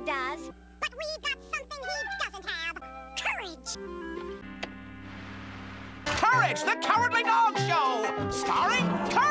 he does. But we got something he doesn't have. Courage! Courage, the Cowardly Dog Show! Starring Courage!